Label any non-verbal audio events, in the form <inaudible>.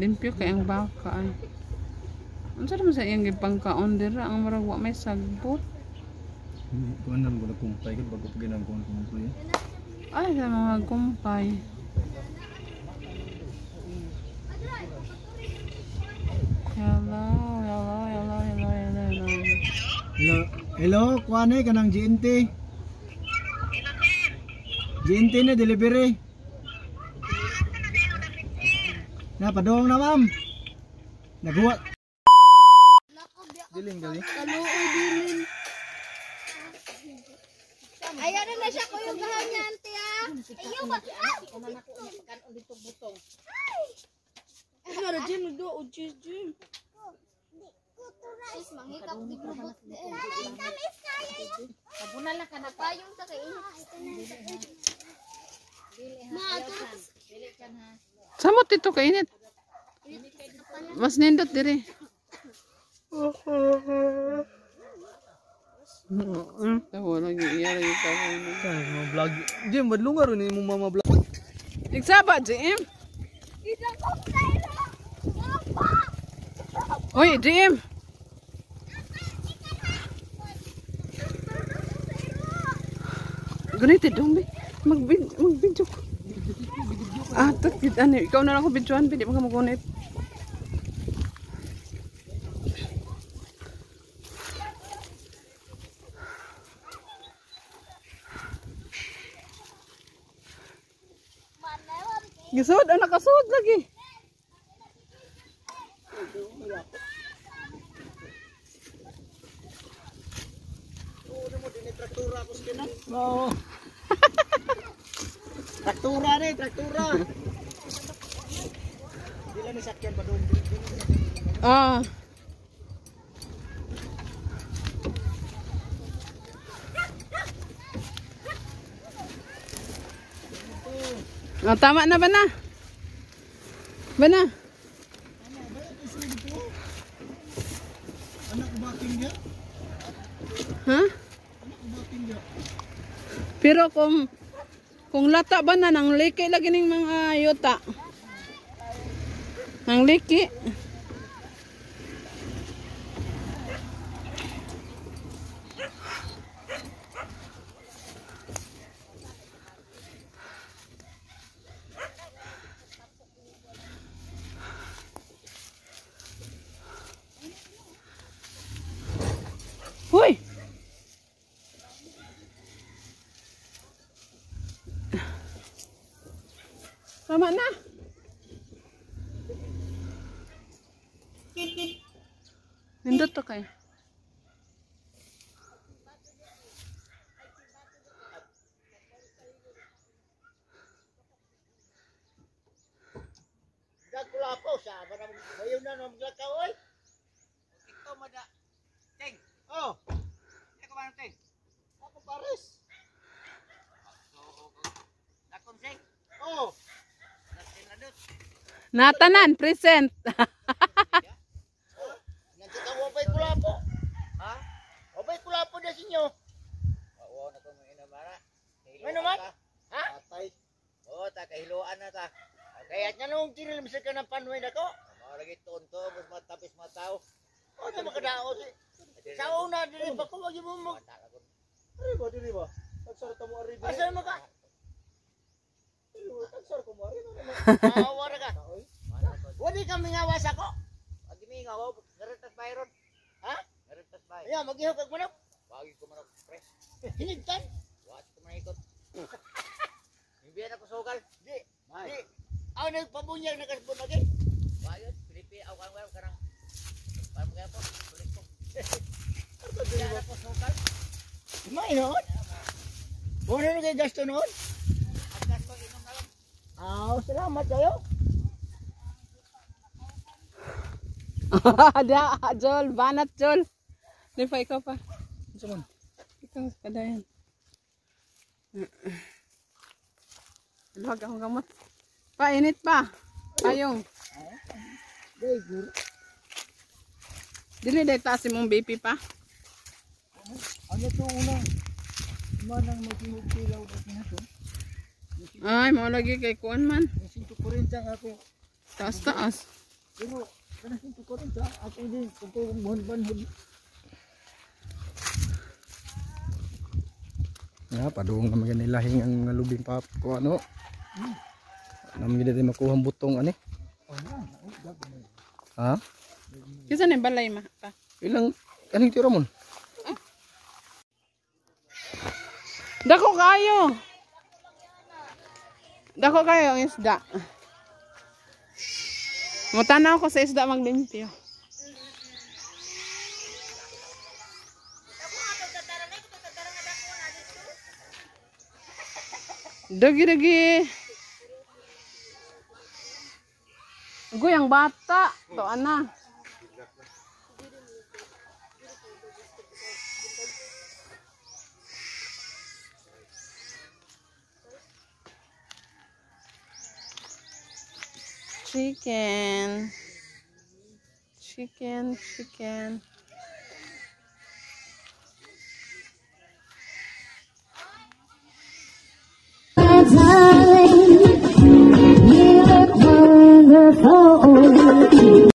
limpyo kay ang baka ay unsa naman sa iyang gipangkaon dira ang murag wa may sagbot kuan lang gud kumpay kat bago pa ginang kumpay ay sa mga kumpay Hello, hello, hello, hello, hello, hello. Hello, hello, kuane ka ng GNT. GNT na delivery. Na padong na ma'am. Nagawa. Diling gali. Ayan na na siya ko yung gahan niya, ante ah. Ayaw ba? Ah! Ano na Jim, nagdo o Jim Jim. Is manghikap di grubot. Kamis kamis kaya yun. Kabuna lang ka na pa yung sa kain. Ma, ato. Samot ito kainit. Mas nindot diri. Tawa lagi iya lagi tawa. Kaya mga vlog. Jim, badlungar ni mo mama vlog. Igsaba, JM. Isang kong sayro. Papa! Oy, JM. Ganito dong, be. Mag-video mag ko. Ah, tat, ano, ikaw na lang ako videoan, pwede mo ka magunit. Gisod, ah, nakasud lagi. Oo. <laughs> traktura ni, traktura. Dila ni sakyan pa doon. Ah. Oh, tama na ba na? Ba na? Anak ko baking dia? Ha? Pero kung kung lata ba na nang liki lagi ning mga yuta. Nang liki. Tama na. Nindot to kay. Nagkulapo sa parang mayo na nang glakaw oy. Natanan, present. Nanti ka wabay kulapo. Ha? Wabay kulapo na sinyo. Oo, na ko ina mara. Ano man? Ha? Patay. Oo, ta kahiluan na ta. Kaya nya nung tinil misal ka ng panway na ko. Mao lagi tonto, mas matapis mataw. O na makadao si. Sa una dili ko wagi mo mo. Ari ba dili mo ari. Asa mo ka? Tagsar ko mo ari na. Ya, magihok kag manok. Wagi ko manok press. Hinigtan. Wagi ko manikot. <laughs> Hindi na ko sugal. Di. Di. Ako nagpabunyag na kasbon lagi. Wayot, Pilipi, ako ang wala karang. Parang kaya po, tulis ko. Hindi na ko sugal. May noon? Ano na kay gasto noon? Ang gasto inom na lang. Ah, salamat kayo. <laughs> Ada, Jol, banat Jol. Di pa ikaw pa. Saan? Ikaw, kadayan. Luwag akong gamot. Painit pa. Ayong. Dili day taas mong BP pa. Ano to una? Manang maghihilaw na kinato. Ay, mo lagi kay kuan man. Kasi to kurintang ako. Taas taas. Pero, kanasin ko rin sa ako din, kung kung Ya, padung naman yan nilahing ang lubing pa ko ano. Naman gina din makuha ang butong ani. Ha? Kisa na yung balay ma. Pa. Ilang kaning tira mon? Dako kayo. Dako kayo ang isda. Mutanaw ko sa isda maglimpyo. Dagi dagi. Goy ang bata. To ana. Chicken. Chicken, chicken. Time.